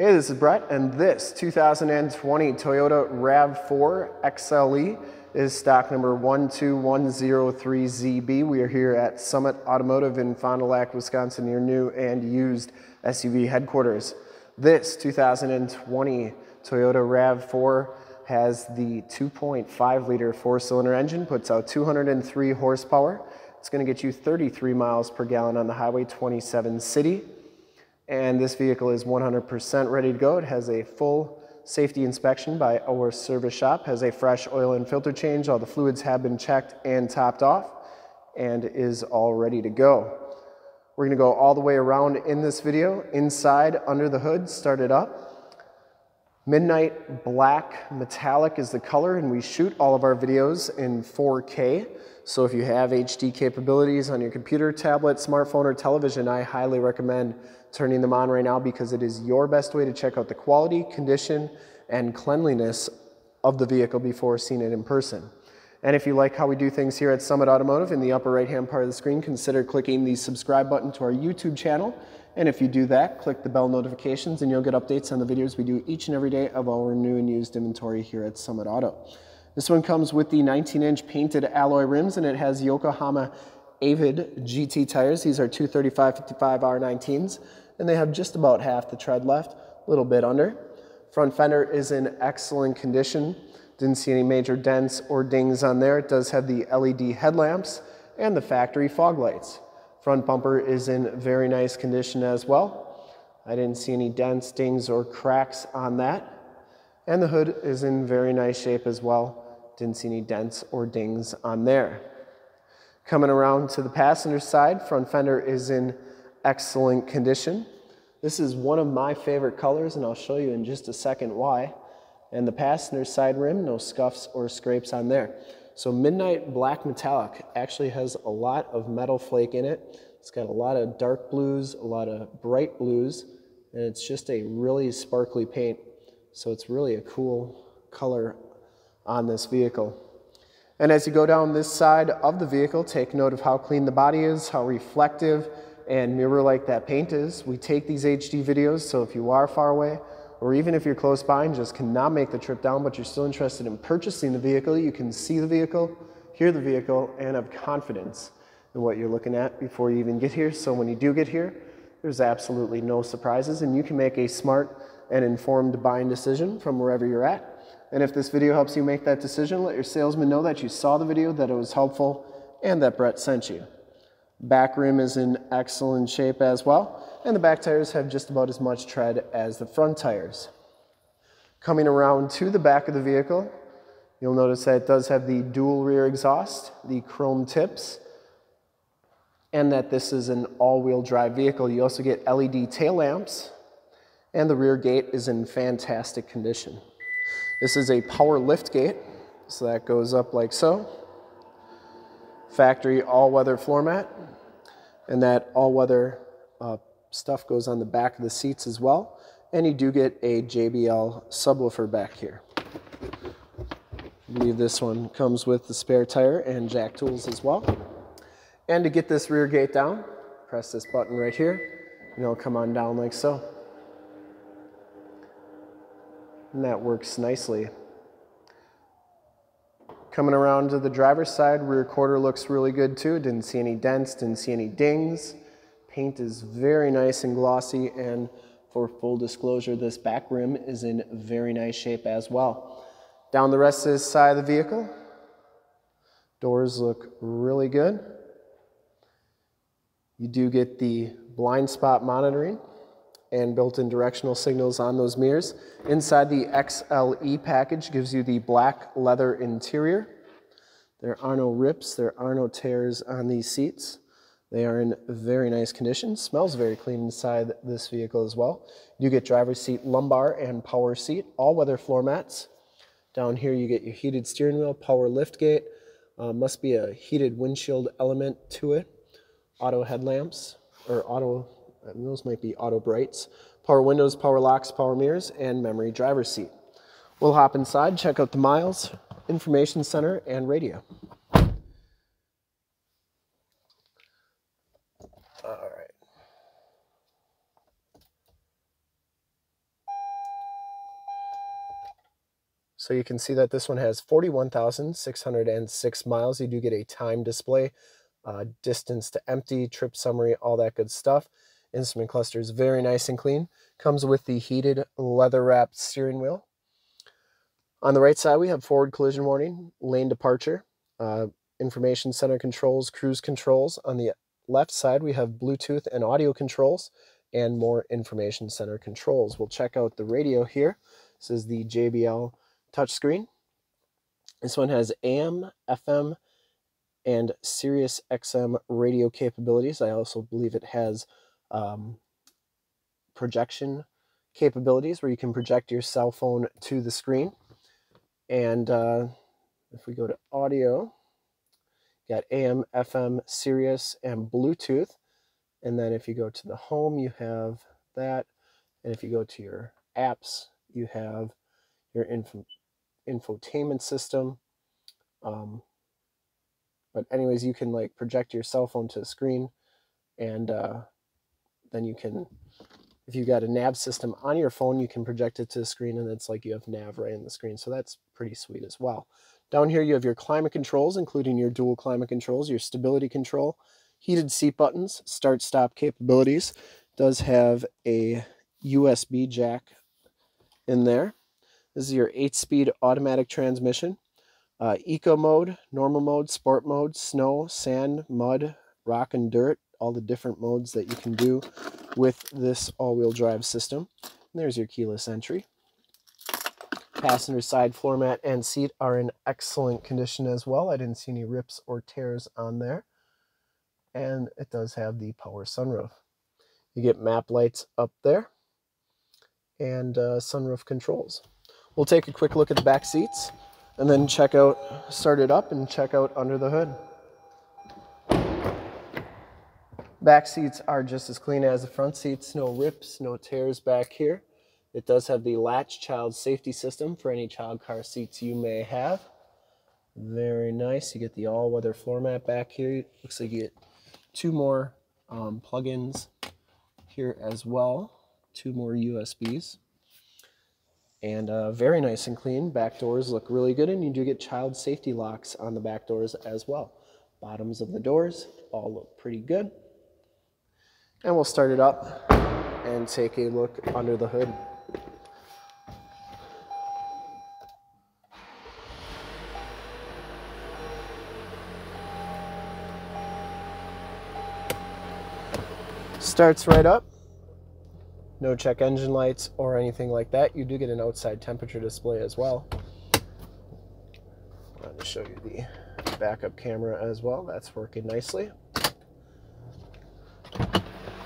Hey, this is Brett, and this 2020 Toyota RAV4 XLE is stock number 12103ZB. We are here at Summit Automotive in Fond du Lac, Wisconsin, your new and used SUV headquarters. This 2020 Toyota RAV4 has the 2.5 liter four cylinder engine, puts out 203 horsepower. It's going to get you 33 miles per gallon on the Highway 27 city and this vehicle is 100% ready to go. It has a full safety inspection by our service shop, has a fresh oil and filter change. All the fluids have been checked and topped off and is all ready to go. We're gonna go all the way around in this video, inside, under the hood, start it up. Midnight black metallic is the color and we shoot all of our videos in 4K. So if you have HD capabilities on your computer, tablet, smartphone, or television, I highly recommend turning them on right now because it is your best way to check out the quality, condition, and cleanliness of the vehicle before seeing it in person. And if you like how we do things here at Summit Automotive, in the upper right hand part of the screen, consider clicking the subscribe button to our YouTube channel. And if you do that, click the bell notifications and you'll get updates on the videos we do each and every day of our new and used inventory here at Summit Auto. This one comes with the 19 inch painted alloy rims and it has Yokohama Avid GT tires. These are 235-55 R19s, and they have just about half the tread left, a little bit under. Front fender is in excellent condition. Didn't see any major dents or dings on there. It does have the LED headlamps and the factory fog lights. Front bumper is in very nice condition as well. I didn't see any dents, dings, or cracks on that. And the hood is in very nice shape as well. Didn't see any dents or dings on there. Coming around to the passenger side, front fender is in excellent condition. This is one of my favorite colors, and I'll show you in just a second why. And the passenger side rim, no scuffs or scrapes on there. So Midnight Black Metallic actually has a lot of metal flake in it. It's got a lot of dark blues, a lot of bright blues, and it's just a really sparkly paint. So it's really a cool color on this vehicle. And as you go down this side of the vehicle, take note of how clean the body is, how reflective and mirror-like that paint is. We take these HD videos, so if you are far away, or even if you're close by and just cannot make the trip down, but you're still interested in purchasing the vehicle, you can see the vehicle, hear the vehicle, and have confidence in what you're looking at before you even get here. So when you do get here, there's absolutely no surprises, and you can make a smart and informed buying decision from wherever you're at. And if this video helps you make that decision, let your salesman know that you saw the video, that it was helpful, and that Brett sent you. Back rim is in excellent shape as well, and the back tires have just about as much tread as the front tires. Coming around to the back of the vehicle, you'll notice that it does have the dual rear exhaust, the chrome tips, and that this is an all-wheel drive vehicle. You also get LED tail lamps, and the rear gate is in fantastic condition. This is a power lift gate, so that goes up like so. Factory all-weather floor mat, and that all-weather uh, stuff goes on the back of the seats as well. And you do get a JBL subwoofer back here. I believe this one comes with the spare tire and jack tools as well. And to get this rear gate down, press this button right here, and it'll come on down like so. And that works nicely. Coming around to the driver's side, rear quarter looks really good too. Didn't see any dents, didn't see any dings. Paint is very nice and glossy and for full disclosure, this back rim is in very nice shape as well. Down the rest of this side of the vehicle, doors look really good. You do get the blind spot monitoring and built-in directional signals on those mirrors. Inside the XLE package gives you the black leather interior. There are no rips, there are no tears on these seats. They are in very nice condition. Smells very clean inside this vehicle as well. You get driver's seat lumbar and power seat, all weather floor mats. Down here you get your heated steering wheel, power lift gate. Uh, must be a heated windshield element to it. Auto headlamps, or auto those might be auto brights, power windows, power locks, power mirrors, and memory driver's seat. We'll hop inside, check out the miles, information center, and radio. All right. So you can see that this one has 41,606 miles. You do get a time display, uh, distance to empty, trip summary, all that good stuff. Instrument cluster is very nice and clean. Comes with the heated leather wrapped steering wheel. On the right side, we have forward collision warning, lane departure, uh, information center controls, cruise controls. On the left side, we have Bluetooth and audio controls and more information center controls. We'll check out the radio here. This is the JBL touchscreen. This one has AM, FM, and Sirius XM radio capabilities. I also believe it has um, projection capabilities where you can project your cell phone to the screen. And uh, if we go to audio, got AM, FM, Sirius, and Bluetooth. And then if you go to the home, you have that. And if you go to your apps, you have your info, infotainment system. Um, but anyways, you can like project your cell phone to the screen and uh, then you can, if you've got a nav system on your phone, you can project it to the screen and it's like you have nav right in the screen. So that's pretty sweet as well. Down here, you have your climate controls, including your dual climate controls, your stability control, heated seat buttons, start stop capabilities. Does have a USB jack in there. This is your 8-speed automatic transmission. Uh, eco mode, normal mode, sport mode, snow, sand, mud, rock and dirt, all the different modes that you can do with this all-wheel drive system. And there's your keyless entry. Passenger side floor mat and seat are in excellent condition as well. I didn't see any rips or tears on there. And it does have the power sunroof. You get map lights up there and uh, sunroof controls. We'll take a quick look at the back seats and then check out, start it up and check out under the hood. Back seats are just as clean as the front seats, no rips, no tears back here. It does have the latch child safety system for any child car seats you may have. Very nice. You get the all-weather floor mat back here. Looks like you get two more um, plug-ins here as well. Two more USBs. And uh, very nice and clean. Back doors look really good, and you do get child safety locks on the back doors as well. Bottoms of the doors all look pretty good. And we'll start it up and take a look under the hood. Starts right up. No check engine lights or anything like that. You do get an outside temperature display as well. To show you the backup camera as well. That's working nicely.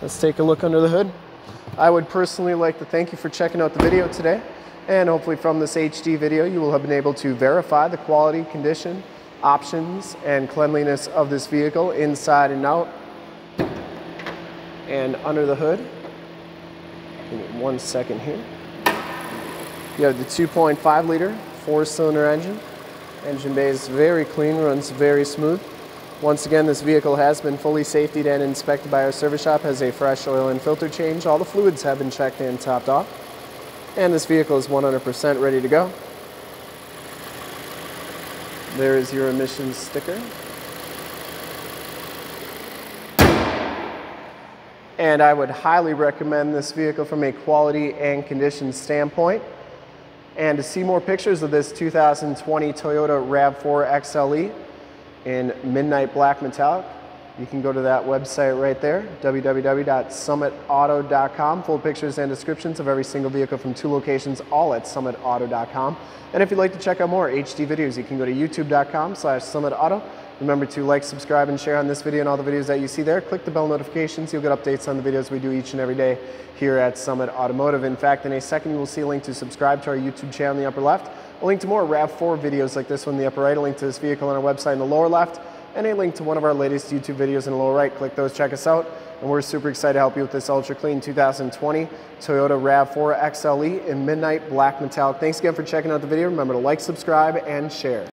Let's take a look under the hood. I would personally like to thank you for checking out the video today. And hopefully from this HD video, you will have been able to verify the quality, condition, options, and cleanliness of this vehicle inside and out and under the hood. Give me one second here. You have the 2.5 liter four cylinder engine. Engine bay is very clean, runs very smooth. Once again, this vehicle has been fully safetied and inspected by our service shop, has a fresh oil and filter change. All the fluids have been checked and topped off. And this vehicle is 100% ready to go. There is your emissions sticker. and I would highly recommend this vehicle from a quality and condition standpoint. And to see more pictures of this 2020 Toyota RAV4 XLE in midnight black metallic, you can go to that website right there, www.summitauto.com. Full pictures and descriptions of every single vehicle from two locations, all at summitauto.com. And if you'd like to check out more HD videos, you can go to youtube.com slash summitauto. Remember to like, subscribe, and share on this video and all the videos that you see there. Click the bell notifications. You'll get updates on the videos we do each and every day here at Summit Automotive. In fact, in a second, you will see a link to subscribe to our YouTube channel in the upper left, a link to more RAV4 videos like this one in the upper right, a link to this vehicle on our website in the lower left, and a link to one of our latest YouTube videos in the lower right. Click those, check us out. And we're super excited to help you with this ultra clean 2020 Toyota RAV4 XLE in midnight black metallic. Thanks again for checking out the video. Remember to like, subscribe, and share.